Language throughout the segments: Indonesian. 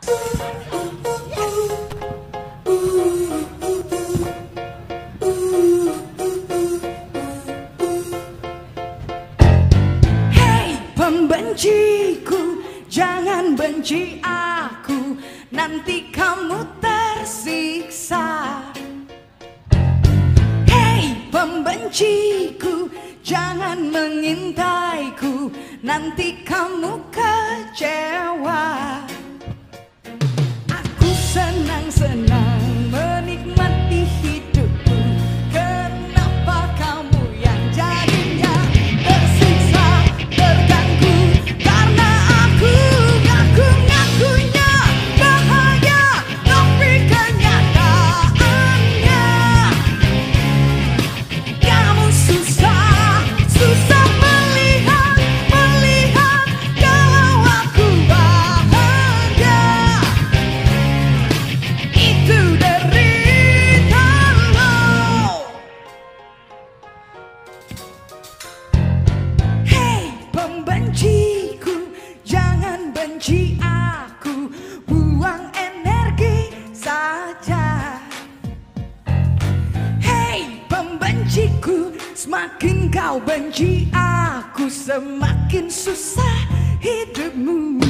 Hei pembenciku Jangan benci aku. Nanti kamu tersiksa. Hei pembenciku Jangan mengintaiku. Nanti kamu kecewa listen. Semakin kau benci aku Semakin susah hidupmu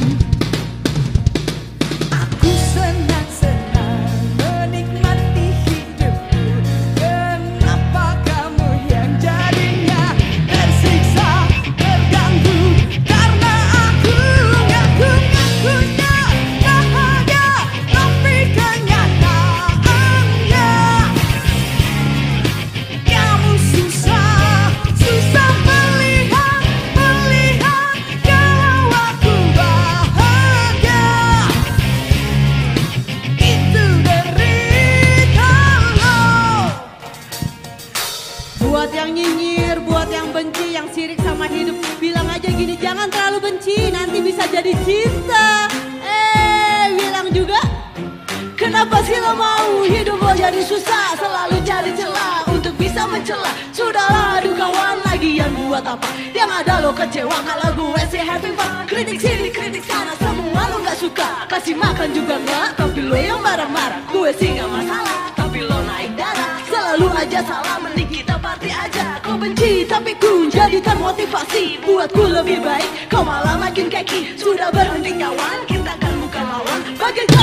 sirik sama hidup. Bilang aja gini, jangan terlalu benci, nanti bisa jadi cinta. Eh, bilang juga Kenapa sih lo mau? Hidup lo jadi susah Selalu cari celah untuk bisa mencela. Sudahlah aduh kawan lagi yang buat apa? Yang ada lo kecewa kalau gue sih happy fun Kritik sini kritik sana semua lo gak suka. Kasih makan juga enggak Tapi lo yang marah-marah. Gue sih gak masalah Tapi lo naik darah. Selalu aja salah mending kita party aja. Kau benci tapi ku Berikan motivasi buatku lebih baik. Kau malah makin keki Sudah berhenti kawan Kita kan bukan lawan bagaimana